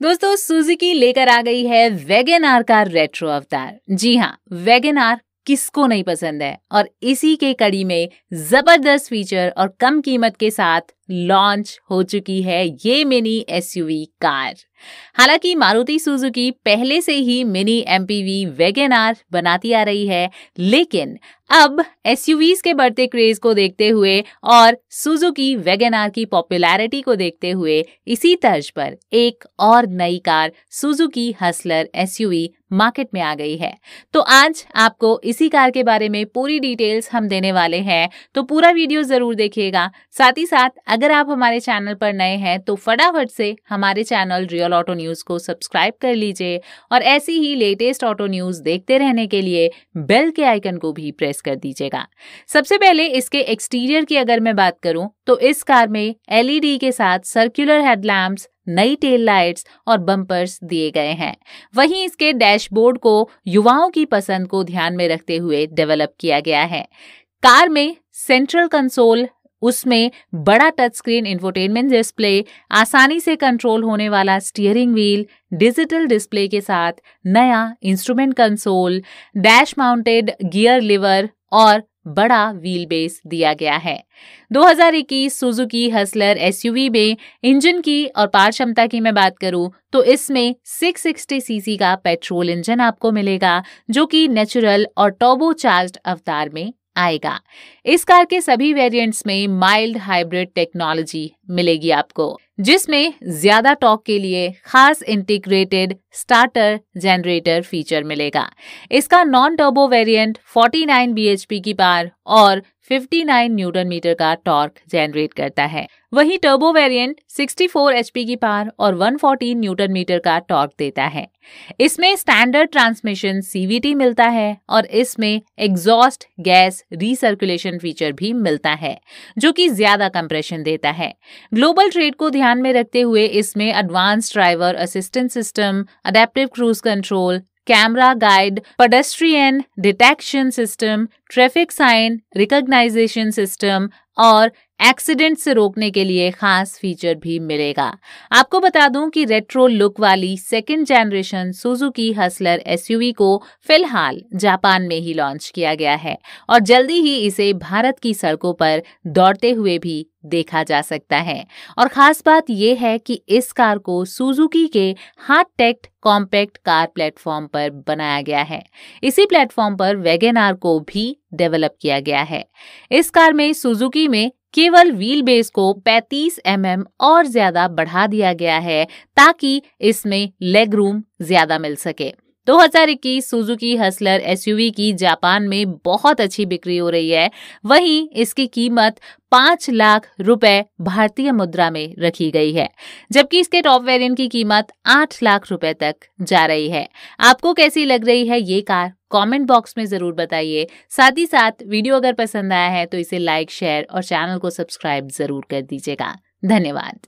दोस्तों सुजुकी लेकर आ गई है वेगन आर का रेट्रो अवतार। जी हाँ वेगन आर किसको नहीं पसंद है? और इसी के कड़ी में ज़बरदस्त फीचर और कम कीमत के साथ लॉन्च हो चुकी है ये मिनी एसयूवी कार। हालाँकि मारुति सुजुकी पहले से ही मिनी एमपीवी वेगन आर बनाती आ रही है, लेकिन अब एसयूवीज के बढ़ते क्रेज को देखते हुए और सुजुकी वेगन आर की पॉपुलैरिटी को देखते हुए इसी तर्ज पर एक और नई car, Suzuki Hustler SUV market में आ गई है। तो आज आपको इसी कार के बारे में पूरी डिटेल्स हम देने वाले हैं तो पूरा वीडियो ज़रूर देखिएगा। साथ ही साथ अगर आप हमारे चैनल पर नए हैं तो फटाफट से हमारे चैनल रियल ऑटो न्यूज़ को सब्सक्राइब कर लीजिए और ऐसी ही लेटेस्ट ऑटो न्यूज़ देखते रहने के लिए बेल के आइकन को भी प्रेस कर दीजिएगा। सबसे पहले इसके एक्सटीरियर की अगर मैं बात करूँ तो इस कार में एलईडी के साथ सर्कुलर हेडलैम्प्स नई टेल लाइट्स और बम्पर्स दिए गए हैं। वहीं इसके डैशबोर्ड को युवाओं की पसंद को ध्यान में रखते हुए डेवलप किया गया है। कार में सेंट्रल कंसोल उसमें बड़ा टच स्क्रीन इंफोटेनमेंट डिस्प्ले आसानी से कंट्रोल होने वाला स्टीयरिंग व्हील डिजिटल डिस्प्ले के साथ नया instrument console dash mounted gear lever और बड़ा व्हील बेस दिया गया है। 2021 सुजुकी हसलर एसयूवी में इंजन की और पार क्षमता की मैं बात करूँ तो इसमें 660 सीसी का पेट्रोल इंजन आपको मिलेगा, जो कि नेचुरल और टर्बो चार्ज अवतार में आएगा। इस कार के सभी वेरिएंट्स में माइल्ड हाइब्रिड टेक्नोलॉजी मिलेगी आपको, जिसमें ज़्यादा टॉक के लिए खास इंटीग्रेटेड स्टार्टर जनरेटर फीचर मिलेगा। इसका नॉन टर्बो वेरिएंट 49 बीएचपी की पार और 59 न्यूटन मीटर का टॉर्क जनरेट करता है। वहीं टर्बो वेरिएंट 64 एचपी की पार और 114 न्यूटन मीटर का टॉर्क देता है। इसमें स्टैंडर्ड ट्रांसमिशन सीवीटी मिलता है और इसमें एग्जॉस्ट गैस रिसर्कुलेशन फीचर भी मिलता है, जो कि ज़्यादा कंप्रेशन देता है। ग्लोबल ट्रेड को ध्यान में रखते हुए इसमें advance driver assistant system adaptive cruise control camera guide pedestrian detection system traffic sign recognisation system और एक्सीडेंट से रोकने के लिए खास फीचर भी मिलेगा। आपको बता दूँ कि रेट्रो लुक वाली second generation Suzuki Hustler SUV को फ़िलहाल जापान में ही लॉन्च किया गया है और जल्दी ही इसे भारत की सड़कों पर दौड़ते हुए भी देखा जा सकता है। और खास बात यह है कि इस कार को सुजुकी के Heartect compact car platform पर बनाया गया है। इसी प्लेटफॉर्म पर वेगन आर को भी डेवलप किया गया है। इस कार में सुजुकी में केवल व्हील बेस को 35 एम mm और ज़्यादा बढ़ा दिया गया है ताकि इसमें लेग रूम ज़्यादा मिल सके। 2021 सुजुकी हसलर एसयूवी की जापान में बहुत अच्छी बिक्री हो रही है। वहीं इसकी कीमत पाँच लाख रुपए भारतीय मुद्रा में रखी गई है, जबकि इसके टॉप वेरिएंट की कीमत आठ लाख रुपए तक जा रही है। आपको कैसी लग रही है ये कार? कमेंट बॉक्स में ज़रूर बताइए। साथ ही साथ वीडियो अगर पसंद आया है तो इसे लाइक, शेयर और चैनल को सब्सक्राइब ज़रूर कर दीजिएगा। धन्यवाद।